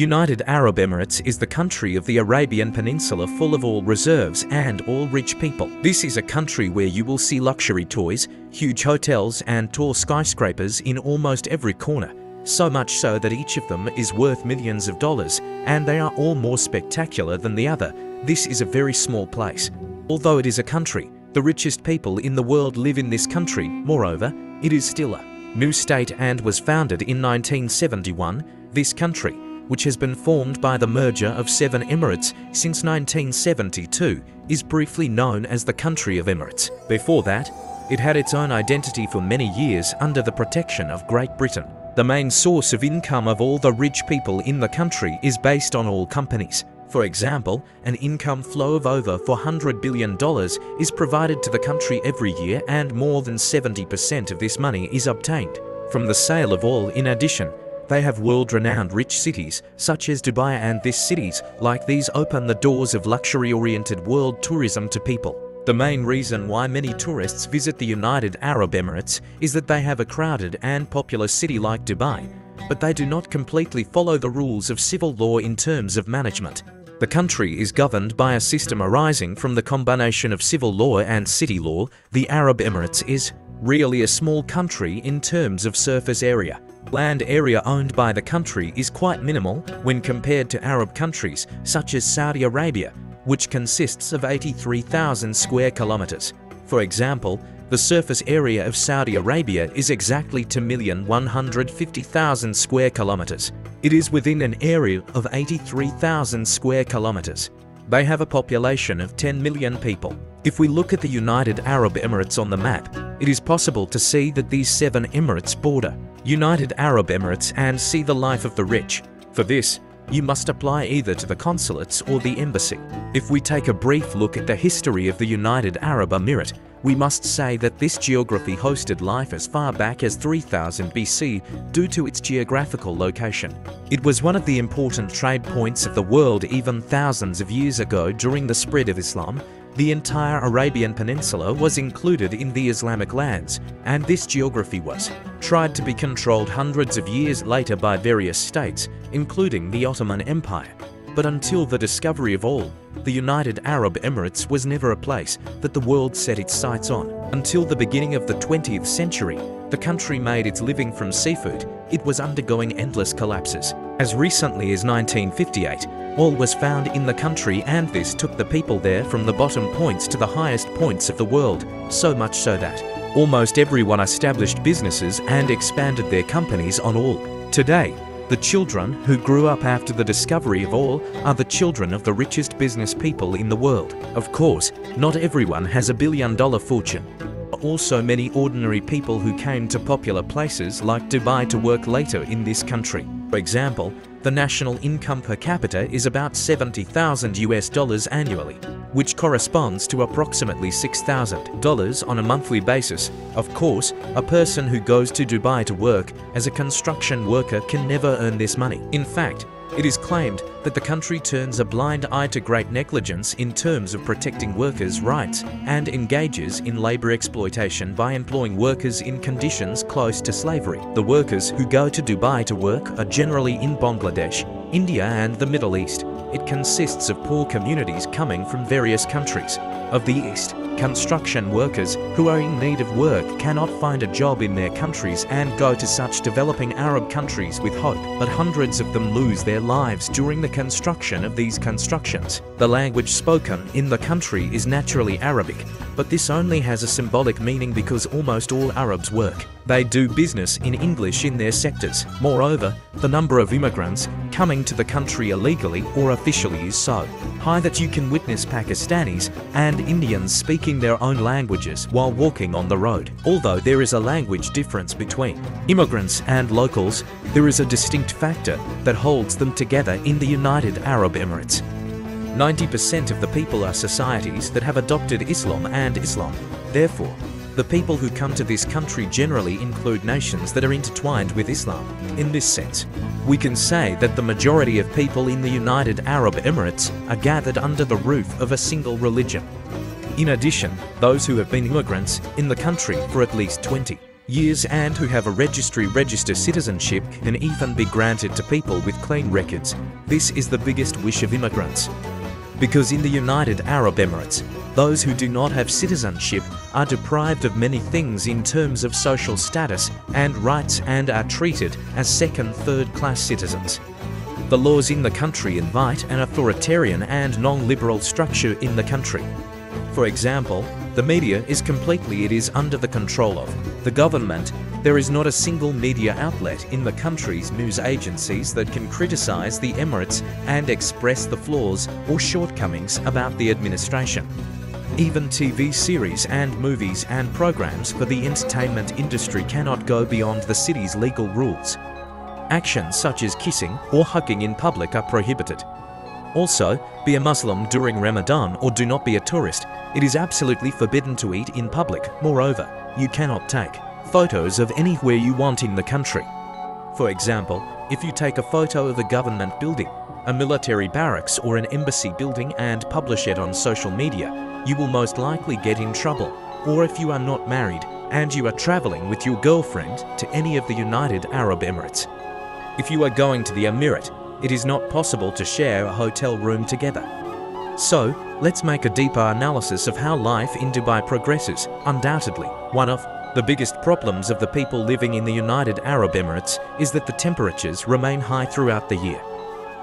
United Arab Emirates is the country of the Arabian Peninsula full of all reserves and all rich people. This is a country where you will see luxury toys, huge hotels and tall skyscrapers in almost every corner. So much so that each of them is worth millions of dollars and they are all more spectacular than the other. This is a very small place. Although it is a country, the richest people in the world live in this country. Moreover, it is still a new state and was founded in 1971. This country, which has been formed by the merger of seven emirates since 1972, is briefly known as the Country of Emirates. Before that, it had its own identity for many years under the protection of Great Britain. The main source of income of all the rich people in the country is based on oil companies. For example, an income flow of over $400 billion is provided to the country every year and more than 70% of this money is obtained from the sale of oil. In addition, they have world-renowned rich cities, such as Dubai and these cities, like these open the doors of luxury-oriented world tourism to people. The main reason why many tourists visit the United Arab Emirates is that they have a crowded and popular city like Dubai, but they do not completely follow the rules of civil law in terms of management. The country is governed by a system arising from the combination of civil law and city law. The Arab Emirates is really a small country in terms of surface area. Land area owned by the country is quite minimal when compared to Arab countries such as Saudi Arabia, which consists of 83,000 square kilometers. For example, the surface area of Saudi Arabia is exactly 2,150,000 square kilometers. It is within an area of 83,000 square kilometers. They have a population of 10 million people. If we look at the United Arab Emirates on the map, it is possible to see that these seven emirates border United Arab Emirates and see the life of the rich. For this, you must apply either to the consulates or the embassy. If we take a brief look at the history of the United Arab Emirate, we must say that this geography hosted life as far back as 3000 BC due to its geographical location. It was one of the important trade points of the world even thousands of years ago during the spread of Islam the entire Arabian Peninsula was included in the Islamic lands, and this geography was tried to be controlled hundreds of years later by various states, including the Ottoman Empire. But until the discovery of oil, the United Arab Emirates was never a place that the world set its sights on. Until the beginning of the 20th century, the country made its living from seafood. It was undergoing endless collapses. As recently as 1958, oil was found in the country and this took the people there from the bottom points to the highest points of the world, so much so that almost everyone established businesses and expanded their companies on oil. Today, the children who grew up after the discovery of oil are the children of the richest business people in the world. Of course, not everyone has a billion dollar fortune. Also many ordinary people who came to popular places like Dubai to work later in this country. For example, the national income per capita is about 70,000 US dollars annually, which corresponds to approximately $6,000 on a monthly basis. Of course, a person who goes to Dubai to work as a construction worker can never earn this money. In fact, it is claimed that the country turns a blind eye to great negligence in terms of protecting workers' rights and engages in labour exploitation by employing workers in conditions close to slavery. The workers who go to Dubai to work are generally in Bangladesh, India and the Middle East. It consists of poor communities coming from various countries of the East Construction workers who are in need of work cannot find a job in their countries and go to such developing Arab countries with hope, but hundreds of them lose their lives during the construction of these constructions. The language spoken in the country is naturally Arabic, but this only has a symbolic meaning because almost all Arabs work. They do business in English in their sectors. Moreover, the number of immigrants coming to the country illegally or officially is so high that you can witness Pakistanis and Indians speaking their own languages while walking on the road. Although there is a language difference between immigrants and locals, there is a distinct factor that holds them together in the United Arab Emirates. 90% of the people are societies that have adopted Islam and Islam. Therefore, the people who come to this country generally include nations that are intertwined with Islam. In this sense, we can say that the majority of people in the United Arab Emirates are gathered under the roof of a single religion. In addition, those who have been immigrants in the country for at least 20 years and who have a registry register citizenship can even be granted to people with clean records. This is the biggest wish of immigrants. Because in the United Arab Emirates, those who do not have citizenship are deprived of many things in terms of social status and rights and are treated as second, third class citizens. The laws in the country invite an authoritarian and non-liberal structure in the country. For example, the media is completely it is under the control of the government. There is not a single media outlet in the country's news agencies that can criticize the Emirates and express the flaws or shortcomings about the administration. Even TV series and movies and programs for the entertainment industry cannot go beyond the city's legal rules. Actions such as kissing or hugging in public are prohibited. Also, be a Muslim during Ramadan or do not be a tourist. It is absolutely forbidden to eat in public. Moreover, you cannot take photos of anywhere you want in the country. For example, if you take a photo of a government building, a military barracks or an embassy building and publish it on social media, you will most likely get in trouble. Or if you are not married and you are traveling with your girlfriend to any of the United Arab Emirates. If you are going to the Emirate, it is not possible to share a hotel room together. So, let's make a deeper analysis of how life in Dubai progresses. Undoubtedly, one of the biggest problems of the people living in the United Arab Emirates is that the temperatures remain high throughout the year.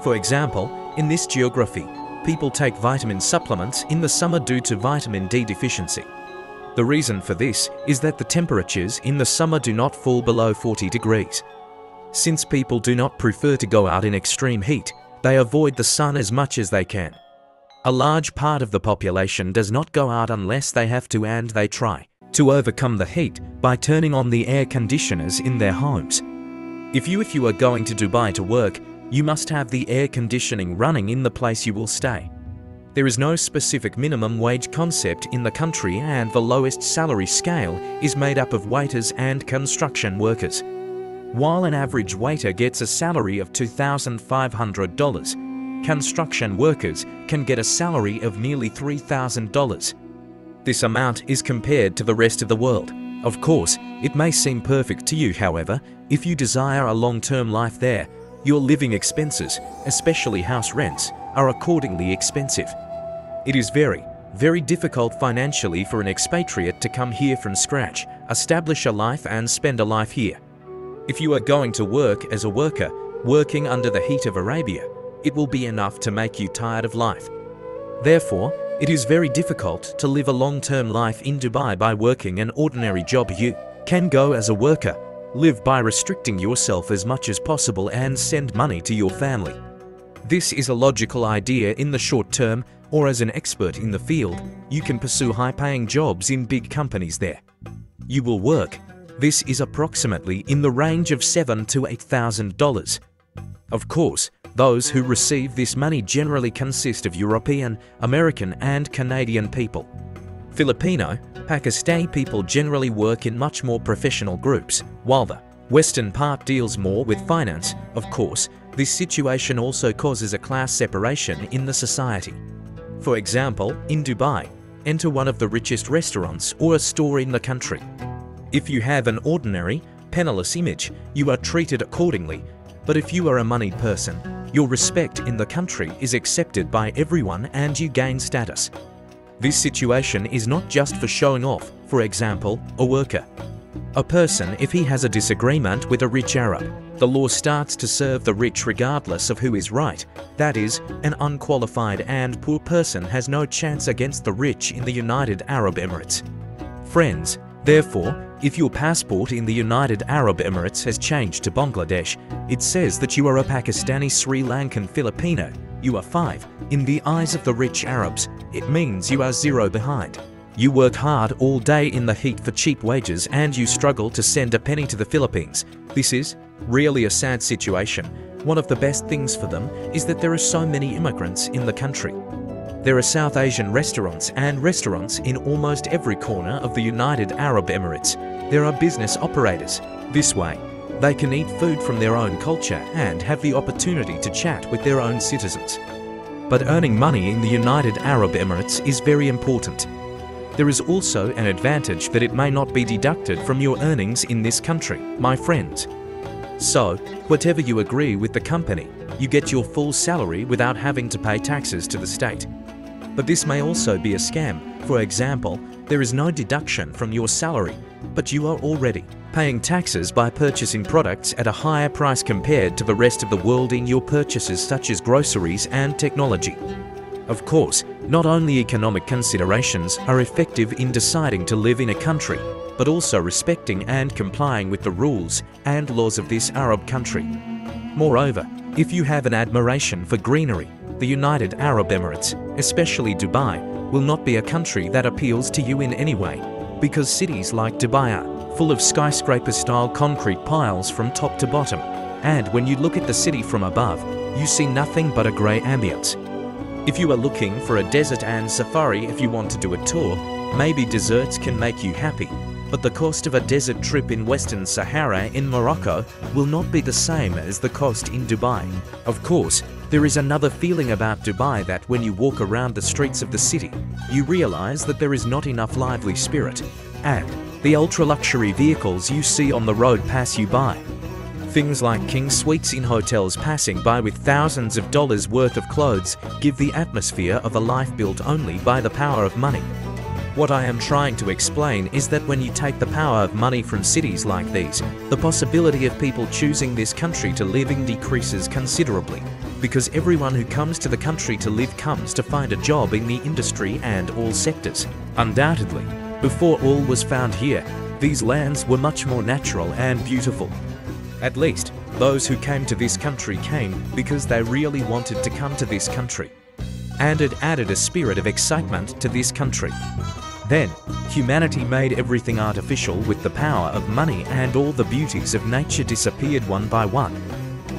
For example, in this geography, people take vitamin supplements in the summer due to vitamin D deficiency. The reason for this is that the temperatures in the summer do not fall below 40 degrees. Since people do not prefer to go out in extreme heat, they avoid the sun as much as they can. A large part of the population does not go out unless they have to and they try to overcome the heat by turning on the air conditioners in their homes. If you if you are going to Dubai to work, you must have the air conditioning running in the place you will stay. There is no specific minimum wage concept in the country and the lowest salary scale is made up of waiters and construction workers. While an average waiter gets a salary of $2,500, construction workers can get a salary of nearly $3,000. This amount is compared to the rest of the world. Of course, it may seem perfect to you, however, if you desire a long-term life there, your living expenses, especially house rents, are accordingly expensive. It is very, very difficult financially for an expatriate to come here from scratch, establish a life and spend a life here. If you are going to work as a worker, working under the heat of Arabia, it will be enough to make you tired of life. Therefore, it is very difficult to live a long-term life in Dubai by working an ordinary job you can go as a worker, live by restricting yourself as much as possible and send money to your family. This is a logical idea in the short term or as an expert in the field, you can pursue high-paying jobs in big companies there. You will work, this is approximately in the range of 7 to $8,000. Of course, those who receive this money generally consist of European, American and Canadian people. Filipino, Pakistani people generally work in much more professional groups, while the Western part deals more with finance. Of course, this situation also causes a class separation in the society. For example, in Dubai, enter one of the richest restaurants or a store in the country. If you have an ordinary, penniless image, you are treated accordingly. But if you are a moneyed person, your respect in the country is accepted by everyone and you gain status. This situation is not just for showing off, for example, a worker. A person, if he has a disagreement with a rich Arab, the law starts to serve the rich regardless of who is right. That is, an unqualified and poor person has no chance against the rich in the United Arab Emirates. Friends, Therefore, if your passport in the United Arab Emirates has changed to Bangladesh, it says that you are a Pakistani Sri Lankan Filipino. You are 5. In the eyes of the rich Arabs, it means you are zero behind. You work hard all day in the heat for cheap wages and you struggle to send a penny to the Philippines. This is really a sad situation. One of the best things for them is that there are so many immigrants in the country. There are South Asian restaurants and restaurants in almost every corner of the United Arab Emirates. There are business operators. This way, they can eat food from their own culture and have the opportunity to chat with their own citizens. But earning money in the United Arab Emirates is very important. there is also an advantage that it may not be deducted from your earnings in this country, my friends. So, whatever you agree with the company, you get your full salary without having to pay taxes to the state. But this may also be a scam. For example, there is no deduction from your salary, but you are already paying taxes by purchasing products at a higher price compared to the rest of the world in your purchases such as groceries and technology. Of course, not only economic considerations are effective in deciding to live in a country, but also respecting and complying with the rules and laws of this Arab country. Moreover, if you have an admiration for greenery, the United Arab Emirates, especially Dubai, will not be a country that appeals to you in any way, because cities like Dubai are full of skyscraper-style concrete piles from top to bottom, and when you look at the city from above, you see nothing but a grey ambience. If you are looking for a desert and safari if you want to do a tour, maybe deserts can make you happy, but the cost of a desert trip in Western Sahara in Morocco will not be the same as the cost in Dubai. Of course, there is another feeling about Dubai that when you walk around the streets of the city, you realize that there is not enough lively spirit, and the ultra-luxury vehicles you see on the road pass you by. Things like king suites in hotels passing by with thousands of dollars worth of clothes give the atmosphere of a life built only by the power of money. What I am trying to explain is that when you take the power of money from cities like these, the possibility of people choosing this country to live in decreases considerably, because everyone who comes to the country to live comes to find a job in the industry and all sectors. Undoubtedly, before all was found here, these lands were much more natural and beautiful. At least, those who came to this country came because they really wanted to come to this country. And it added a spirit of excitement to this country. Then, humanity made everything artificial with the power of money and all the beauties of nature disappeared one by one.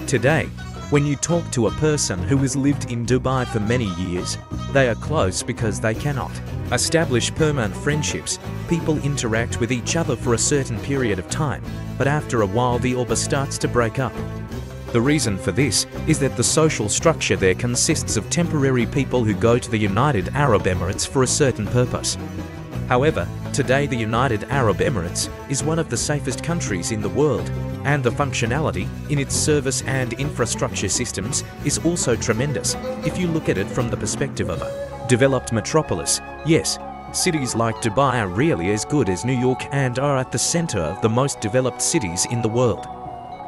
Today, when you talk to a person who has lived in Dubai for many years, they are close because they cannot establish permanent friendships. People interact with each other for a certain period of time, but after a while the orba starts to break up. The reason for this is that the social structure there consists of temporary people who go to the United Arab Emirates for a certain purpose. However, today the United Arab Emirates is one of the safest countries in the world, and the functionality in its service and infrastructure systems is also tremendous if you look at it from the perspective of a developed metropolis. Yes, cities like Dubai are really as good as New York and are at the center of the most developed cities in the world.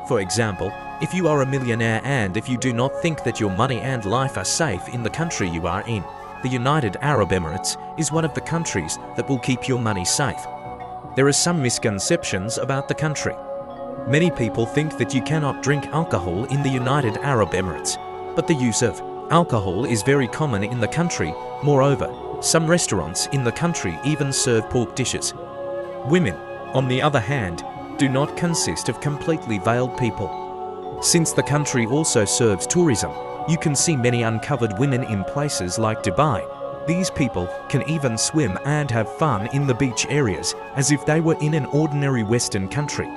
For example, if you are a millionaire and if you do not think that your money and life are safe in the country you are in, the United Arab Emirates is one of the countries that will keep your money safe. There are some misconceptions about the country. Many people think that you cannot drink alcohol in the United Arab Emirates, but the use of alcohol is very common in the country. Moreover, some restaurants in the country even serve pork dishes. Women, on the other hand, do not consist of completely veiled people. Since the country also serves tourism, you can see many uncovered women in places like Dubai. These people can even swim and have fun in the beach areas as if they were in an ordinary Western country.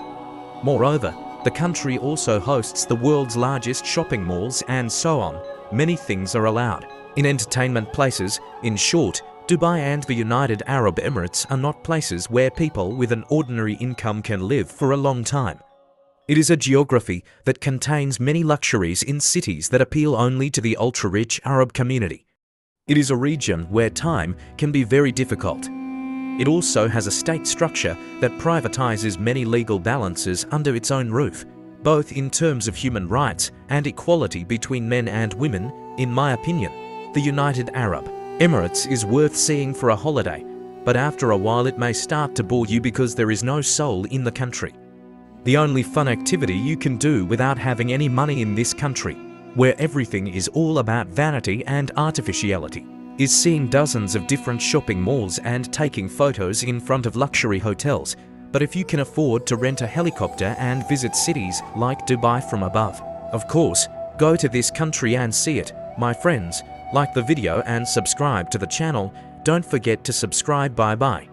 Moreover, the country also hosts the world's largest shopping malls and so on. Many things are allowed. In entertainment places, in short, Dubai and the United Arab Emirates are not places where people with an ordinary income can live for a long time. It is a geography that contains many luxuries in cities that appeal only to the ultra-rich Arab community. It is a region where time can be very difficult. It also has a state structure that privatizes many legal balances under its own roof, both in terms of human rights and equality between men and women, in my opinion. The United Arab Emirates is worth seeing for a holiday, but after a while it may start to bore you because there is no soul in the country. The only fun activity you can do without having any money in this country, where everything is all about vanity and artificiality, is seeing dozens of different shopping malls and taking photos in front of luxury hotels. But if you can afford to rent a helicopter and visit cities like Dubai from above, of course, go to this country and see it. My friends, like the video and subscribe to the channel. Don't forget to subscribe. Bye bye.